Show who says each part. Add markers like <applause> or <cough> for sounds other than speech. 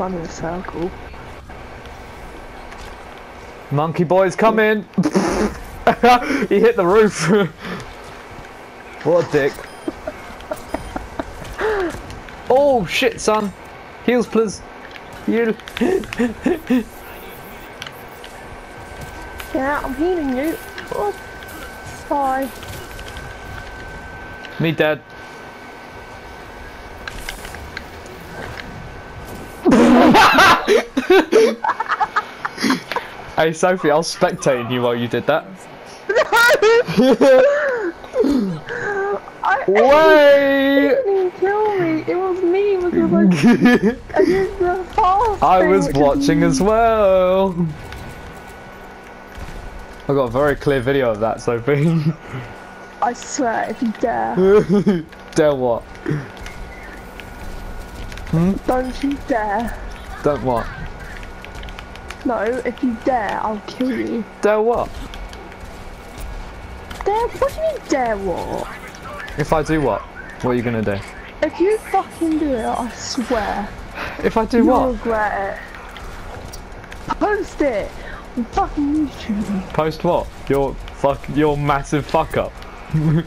Speaker 1: done in a circle.
Speaker 2: Monkey boy's coming! <laughs> he hit the roof! <laughs> what a dick. oh shit, son! Heals, please! Heal! <laughs>
Speaker 1: Yeah, I'm healing you. Oh. Bye.
Speaker 2: Me dead. Hey Sophie, I was spectating you while you did that. <laughs>
Speaker 1: I,
Speaker 2: Wait!
Speaker 1: It didn't kill me. It was me because I, I did the fast
Speaker 2: I was watching as well. I got a very clear video of that, Sophie. <laughs>
Speaker 1: I swear, if you dare, <laughs>
Speaker 2: Dare what?
Speaker 1: don't you dare.
Speaker 2: Don't what?
Speaker 1: No, if you dare, I'll kill you.
Speaker 2: Dare what?
Speaker 1: Dare? What do you mean dare what?
Speaker 2: If I do what? What are you gonna do?
Speaker 1: If you fucking do it, I swear,
Speaker 2: If I do what?
Speaker 1: you'll regret it. Post it on fucking YouTube.
Speaker 2: Post what? Your fuck your massive fuck up. <laughs>